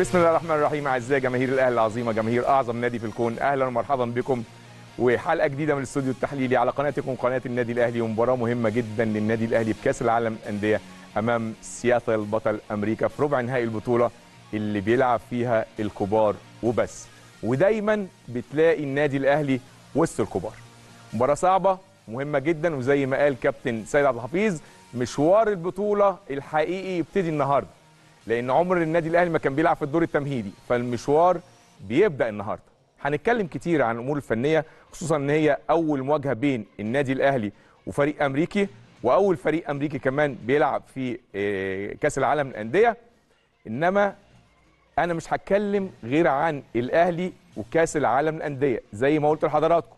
بسم الله الرحمن الرحيم أعزائي جماهير الأهلي العظيمة جماهير أعظم نادي في الكون أهلا ومرحبا بكم. وحلقة جديدة من الاستوديو التحليلي على قناتكم قناة النادي الأهلي. ومباراه مهمة جدا للنادي الأهلي بكأس العالم للأندية أمام سياتل بطل أمريكا في ربع نهائي البطولة اللي بيلعب فيها الكبار. وبس ودايما بتلاقي النادي الأهلي وسط الكبار. مباراة صعبة مهمة جدا وزي ما قال كابتن سيد عبد الحفيظ مشوار البطولة الحقيقي يبتدي النهارده. لأن عمر النادي الاهلي ما كان بيلعب في الدور التمهيدي فالمشوار بيبدأ النهارده. هنتكلم كتير عن الأمور الفنية خصوصا إن هي أول مواجهة بين النادي الأهلي وفريق أمريكي وأول فريق أمريكي كمان بيلعب في آه، كأس العالم للأندية. إنما أنا مش هتكلم غير عن الأهلي وكأس العالم للأندية زي ما قلت لحضراتكم.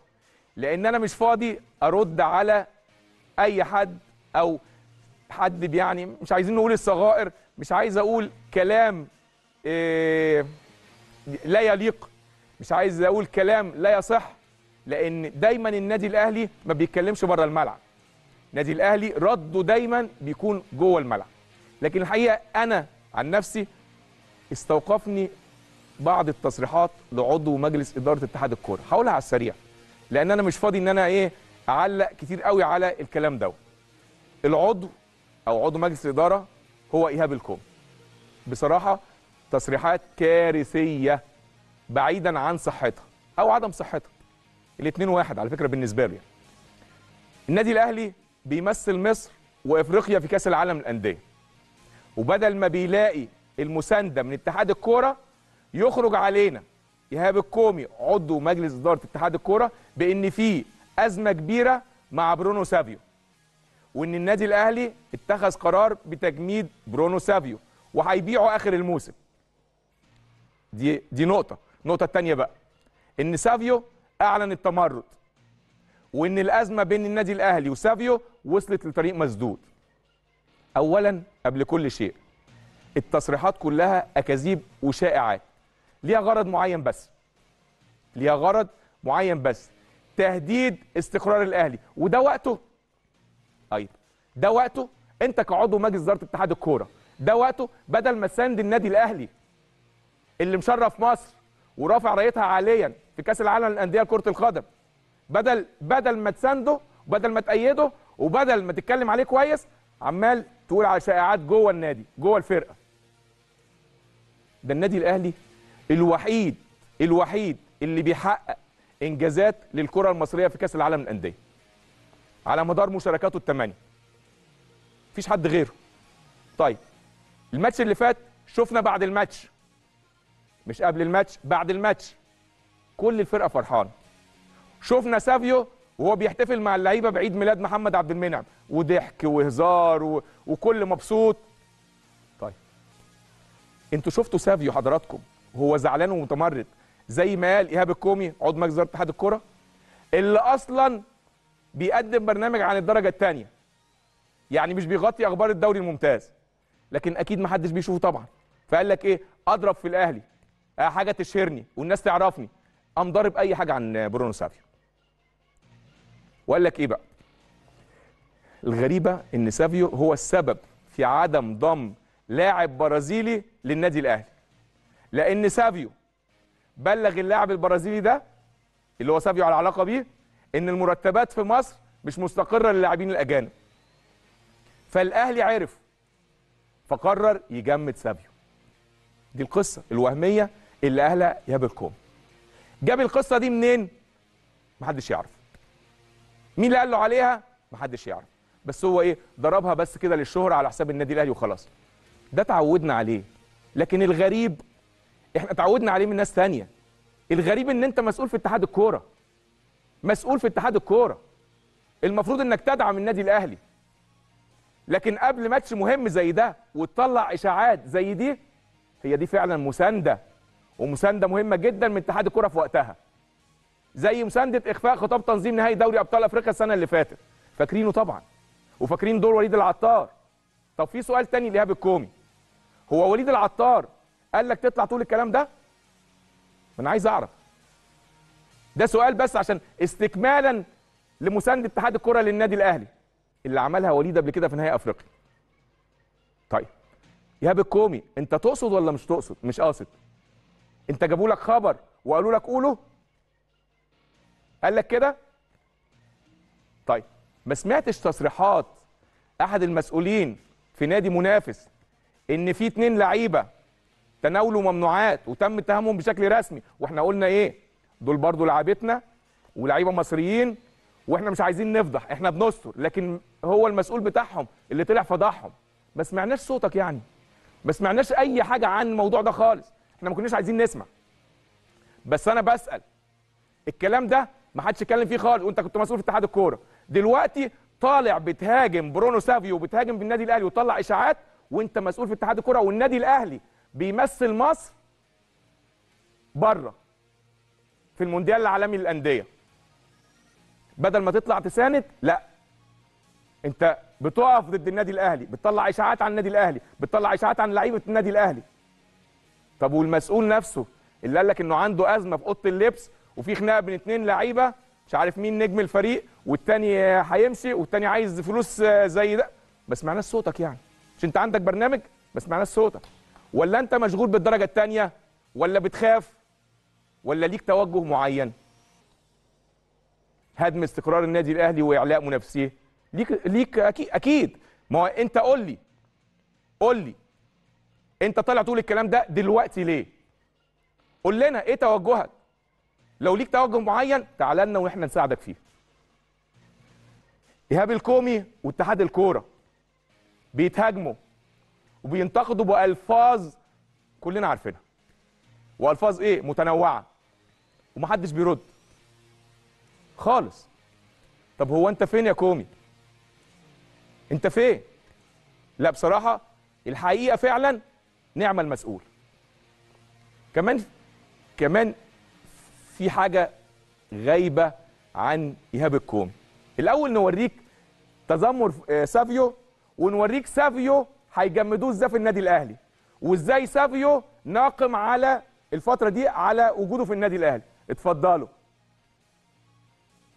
لأن أنا مش فاضي أرد على أي حد أو حد يعني مش عايزين نقول الصغائر مش عايز أقول كلام إيه لا يليق مش عايز أقول كلام لا يصح لأن دايما النادي الأهلي ما بيتكلمش بره الملعب. النادي الأهلي رده دايما بيكون جوه الملعب. لكن الحقيقة أنا عن نفسي استوقفني بعض التصريحات لعضو مجلس إدارة اتحاد الكورة. هقولها على السريع لأن أنا مش فاضي إن أنا إيه أعلق كتير قوي على الكلام ده. العضو أو عضو مجلس الإدارة هو إيهاب الكوم. بصراحة تصريحات كارثية بعيدا عن صحتها أو عدم صحتها. الاثنين واحد على فكرة بالنسبة لي. النادي الأهلي بيمثل مصر وإفريقيا في كأس العالم للأندية. وبدل ما بيلاقي المساندة من اتحاد الكورة يخرج علينا إيهاب الكومي عضو مجلس إدارة اتحاد الكورة بإن في أزمة كبيرة مع برونو سافيو. وإن النادي الأهلي اتخذ قرار بتجميد برونو سافيو وهيبيعه آخر الموسم. دي دي نقطة. النقطة الثانية بقى إن سافيو أعلن التمرد وإن الأزمة بين النادي الأهلي وسافيو وصلت لطريق مسدود. اولا قبل كل شيء التصريحات كلها أكاذيب وشائعات. ليها غرض معين بس. ليها غرض معين بس. تهديد استقرار الأهلي. وده وقته أيضا ده وقته انت كعضو مجلس إدارة اتحاد الكورة. ده وقته بدل ما تساند النادي الأهلي اللي مشرف مصر ورافع رأيتها عاليا في كأس العالم للأندية لكرة القدم بدل بدل ما تسانده وبدل ما تأيده وبدل ما تتكلم عليه كويس عمال تقول على شائعات جوه النادي جوه الفرقة. ده النادي الأهلي الوحيد الوحيد اللي بيحقق إنجازات للكرة المصرية في كأس العالم للأندية. على مدار مشاركاته الثمانيه مفيش حد غيره. طيب الماتش اللي فات شفنا بعد الماتش مش قبل الماتش بعد الماتش. كل الفرقة فرحانة. شفنا سافيو وهو بيحتفل مع اللعيبة بعيد ميلاد محمد عبد المنعم. وضحك وهزار و... وكل مبسوط. طيب أنتوا شفتوا سافيو حضراتكم؟ وهو زعلان ومتمرد. زي ما قال إيهاب الكومي عضو مجلس اتحاد الكوره اللي أصلا بيقدم برنامج عن الدرجة الثانية يعني مش بيغطي أخبار الدوري الممتاز لكن أكيد ما حدش بيشوفه طبعا. فقال لك إيه؟ أضرب في الأهلي. آه حاجة تشهرني والناس تعرفني. قام ضارب أي حاجة عن برونو سافيو. وقال لك إيه بقى؟ الغريبة إن سافيو هو السبب في عدم ضم لاعب برازيلي للنادي الأهلي. لأن سافيو بلغ اللاعب البرازيلي ده اللي هو سافيو على علاقة بيه إن المرتبات في مصر مش مستقرة للاعبين الأجانب. فالأهلي عرف فقرر يجمد سافيو. دي القصة الوهمية اللي أهلها ايهاب الكوم جاب القصة دي منين؟ محدش يعرف. مين اللي قال له عليها؟ محدش يعرف. بس هو إيه؟ ضربها بس كده للشهرة على حساب النادي الأهلي وخلاص. ده تعودنا عليه. لكن الغريب إحنا تعودنا عليه من ناس ثانية الغريب إن أنت مسؤول في اتحاد الكورة. مسؤول في اتحاد الكورة. المفروض إنك تدعم النادي الأهلي. لكن قبل ماتش مهم زي ده وتطلع إشاعات زي دي هي دي فعلا مساندة. ومساندة مهمة جدا من اتحاد الكره في وقتها. زي مساندة إخفاء خطاب تنظيم نهائي دوري أبطال أفريقيا السنة اللي فاتت. فاكرينه طبعا. وفاكرين دور وليد العطار. طب في سؤال تاني لإيهاب الكومي. هو وليد العطار قال لك تطلع تقول الكلام ده؟ أنا عايز أعرف. ده سؤال بس عشان استكمالا لمساندة اتحاد الكرة للنادي الأهلي اللي عملها وليد قبل كده في نهائي أفريقيا. طيب ايهاب الكومي أنت تقصد ولا مش تقصد؟ مش قاصد. أنت جابوا لك خبر وقالوا لك قوله؟ قال لك كده؟ طيب ما سمعتش تصريحات أحد المسؤولين في نادي منافس إن في اتنين لعيبة تناولوا ممنوعات وتم اتهامهم بشكل رسمي؟ وإحنا قلنا إيه؟ دول برضو لعيبتنا ولاعيبة مصريين وإحنا مش عايزين نفضح إحنا بنستر لكن هو المسؤول بتاعهم اللي طلع فضحهم. ما سمعناش صوتك يعني. ما سمعناش أي حاجة عن الموضوع ده خالص. إحنا ما كناش عايزين نسمع. بس أنا بسأل. الكلام ده ما حدش اتكلم فيه خالص. وأنت كنت مسؤول في اتحاد الكورة. دلوقتي طالع بتهاجم برونو سافيو وبتهاجم بالنادي الأهلي وتطلع إشاعات وأنت مسؤول في اتحاد الكورة والنادي الأهلي بيمثل مصر بره. في المونديال العالمي للأندية. بدل ما تطلع تساند لا. انت بتقف ضد النادي الأهلي بتطلع إشاعات عن النادي الأهلي بتطلع إشاعات عن لعيبة النادي الأهلي. طب والمسؤول نفسه اللي قال لك إنه عنده أزمة في أوضة اللبس وفي خناقه بين اتنين لعيبة مش عارف مين نجم الفريق والتاني هيمشي والتاني عايز فلوس زي ده. ما سمعناش صوتك يعني. مش انت عندك برنامج؟ ما سمعناش صوتك. ولا انت مشغول بالدرجة الثانية ولا بتخاف؟ ولا ليك توجه معين؟ هدم استقرار النادي الأهلي وإعلاء منافسيه. ليك ليك أكيد أكيد. ما هو أنت قول لي. قول لي. أنت طالع تقول الكلام ده دلوقتي ليه؟ قول لنا إيه توجهك؟ لو ليك توجه معين تعال لنا وإحنا نساعدك فيه. إيهاب الكومي واتحاد الكورة بيتهاجموا وبينتقدوا بألفاظ كلنا عارفينها. وألفاظ إيه؟ متنوعة. ومحدش بيرد. خالص. طب هو انت فين يا كومي؟ انت فين؟ لا بصراحة الحقيقة فعلا نعم المسؤول. كمان كمان في حاجة غايبة عن إيهاب الكومي. الأول نوريك تذمر سافيو ونوريك سافيو هيجمدوه إزاي في النادي الأهلي. وإزاي سافيو ناقم على الفترة دي على وجوده في النادي الأهلي. اتفضلوا.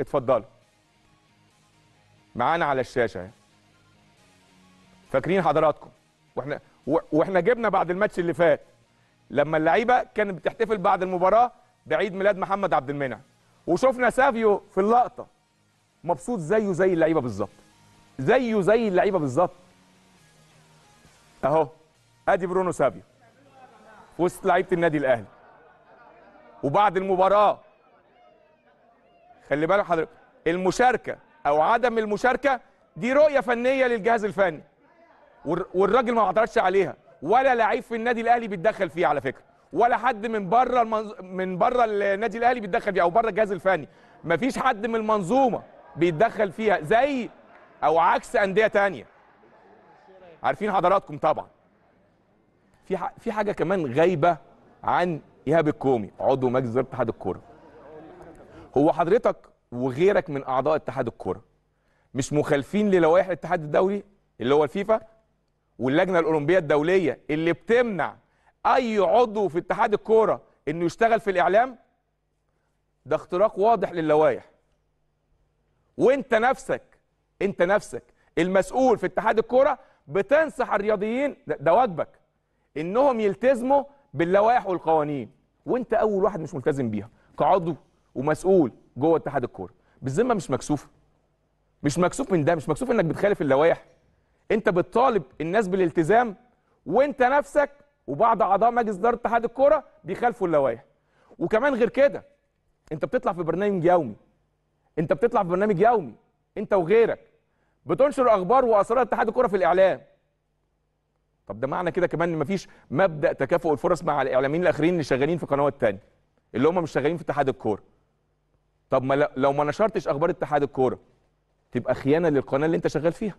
اتفضلوا. معانا على الشاشة اهي. فاكرين حضراتكم. وإحنا وإحنا جبنا بعد الماتش اللي فات. لما اللعيبة كانت بتحتفل بعد المباراة بعيد ميلاد محمد عبد المنعم. وشفنا سافيو في اللقطة. مبسوط زيه زي اللعيبة بالظبط. زيه زي اللعيبة بالظبط. أهو. أدي برونو سافيو. في وسط لعيبة النادي الأهلي. وبعد المباراة. خلي بالك حضرتك المشاركة أو عدم المشاركة دي رؤية فنية للجهاز الفني. والراجل ما اعترضش عليها. ولا لعيب في النادي الأهلي بيتدخل فيه على فكرة. ولا حد من بره المنظ... من بره النادي الأهلي بيتدخل فيها أو بره الجهاز الفني. مفيش حد من المنظومة بيتدخل فيها زي أو عكس أندية تانية. عارفين حضراتكم طبعا. في ح... في حاجة كمان غايبة عن إيهاب الكومي عضو مجلس إدارة اتحاد الكورة. هو حضرتك وغيرك من أعضاء اتحاد الكورة. مش مخالفين للوائح الاتحاد الدولي اللي هو الفيفا واللجنة الأولمبية الدولية اللي بتمنع أي عضو في اتحاد الكورة إنه يشتغل في الإعلام؟ ده اختراق واضح للوائح. وإنت نفسك إنت نفسك المسؤول في اتحاد الكورة بتنصح الرياضيين ده, واجبك إنهم يلتزموا باللوائح والقوانين وانت أول واحد مش ملتزم بيها كعضو ومسؤول جوه اتحاد الكورة. بالذمة مش مكسوف مش مكسوف من ده مش مكسوف إنك بتخالف اللوائح. أنت بتطالب الناس بالالتزام وأنت نفسك وبعض أعضاء مجلس إدارة اتحاد الكورة بيخالفوا اللوائح. وكمان غير كده أنت بتطلع في برنامج يومي. أنت بتطلع في برنامج يومي. أنت وغيرك. بتنشر أخبار وأسرار اتحاد الكورة في الإعلام. طب ده معنى كده كمان إن مفيش مبدأ تكافؤ الفرص مع الإعلاميين الآخرين اللي شغالين في قنوات تانية اللي هم مش شغالين في اتحاد الكورة. طب ما لو ما نشرتش أخبار اتحاد الكورة تبقى خيانة للقناة اللي أنت شغال فيها.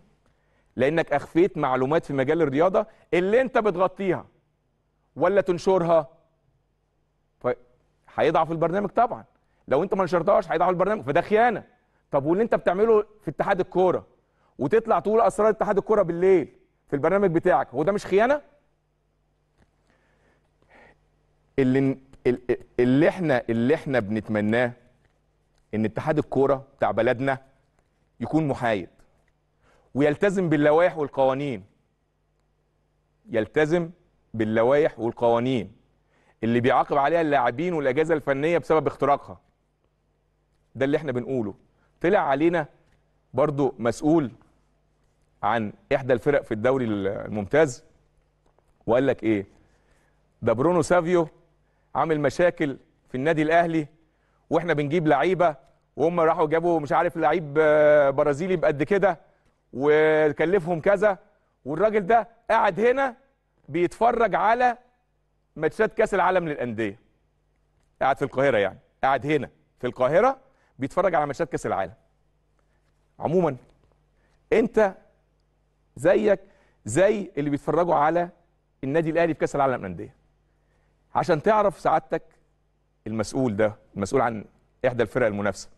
لأنك أخفيت معلومات في مجال الرياضة اللي أنت بتغطيها ولا تنشرها. هيضعف البرنامج طبعا. لو أنت ما نشرتهاش هيضعف البرنامج فده خيانة. طب واللي أنت بتعمله في اتحاد الكورة؟ وتطلع تقول أسرار اتحاد الكورة بالليل. في البرنامج بتاعك. هو ده مش خيانة؟ اللي اللي إحنا اللي إحنا بنتمناه إن اتحاد الكورة بتاع بلدنا يكون محايد ويلتزم باللوائح والقوانين. يلتزم باللوائح والقوانين اللي بيعاقب عليها اللاعبين والأجهزة الفنية بسبب اختراقها. ده اللي إحنا بنقوله. طلع علينا برضو مسؤول عن إحدى الفرق في الدوري الممتاز وقال لك إيه؟ ده برونو سافيو عامل مشاكل في النادي الأهلي وإحنا بنجيب لعيبة وهم راحوا جابوا مش عارف لعيب آه، برازيلي بقد كده وكلفهم كذا والراجل ده قاعد هنا بيتفرج على ماتشات كأس العالم للأندية. قاعد في القاهرة يعني قاعد هنا في القاهرة بيتفرج على ماتشات كأس العالم. عموما أنت زيك زي اللي بيتفرجوا على النادي الأهلي في كأس العالم للأندية. عشان تعرف سعادتك المسؤول ده المسؤول عن إحدى الفرق المنافسة.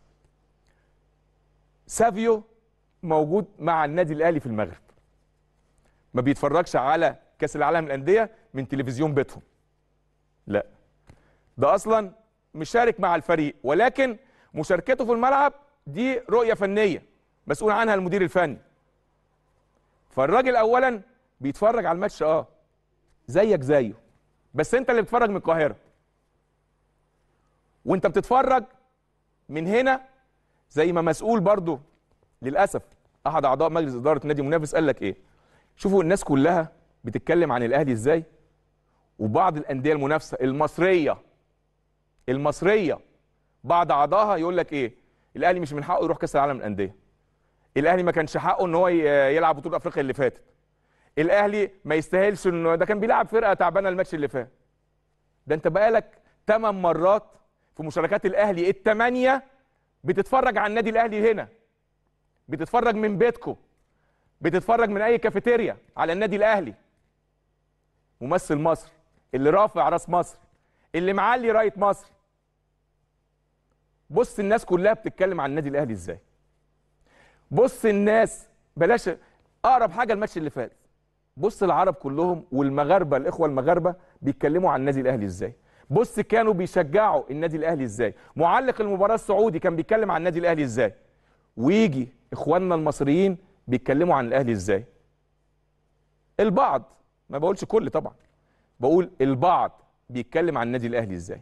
سافيو موجود مع النادي الأهلي في المغرب. ما بيتفرجش على كأس العالم للأندية من تلفزيون بيتهم. لا. ده أصلا مشارك مع الفريق ولكن مشاركته في الملعب دي رؤية فنية مسؤول عنها المدير الفني. فالراجل اولا بيتفرج على الماتش آه زيك زيه. بس أنت اللي بتتفرج من القاهرة. وأنت بتتفرج من هنا زي ما مسؤول برضو للأسف أحد أعضاء مجلس إدارة النادي المنافس قال لك إيه. شوفوا الناس كلها بتتكلم عن الأهلي إزاي وبعض الأندية المنافسة المصرية المصرية بعض أعضائها يقول لك إيه الأهلي مش من حقه يروح كأس العالم للأندية. الاهلي ما كانش حقه إن هو يلعب بطولة أفريقيا اللي فاتت. الاهلي ما يستاهلش انه ده كان بيلعب فرقة تعبانة الماتش اللي فات. ده أنت بقالك 8 مرات في مشاركات الأهلي الثمانيه بتتفرج على النادي الأهلي هنا. بتتفرج من بيتكو. بتتفرج من أي كافيتيريا على النادي الأهلي. ممثل مصر اللي رافع راس مصر اللي معلي راية مصر. بص الناس كلها بتتكلم عن النادي الأهلي إزاي. بص الناس بلاش أقرب حاجة الماتش اللي فات. بص العرب كلهم والمغاربة الإخوة المغاربة بيتكلموا عن النادي الأهلي إزاي. بص كانوا بيشجعوا النادي الأهلي إزاي. معلق المباراة السعودي كان بيتكلم عن النادي الأهلي إزاي. ويجي إخواننا المصريين بيتكلموا عن الأهلي إزاي. البعض ما بقولش كل طبعا بقول البعض بيتكلم عن النادي الأهلي إزاي.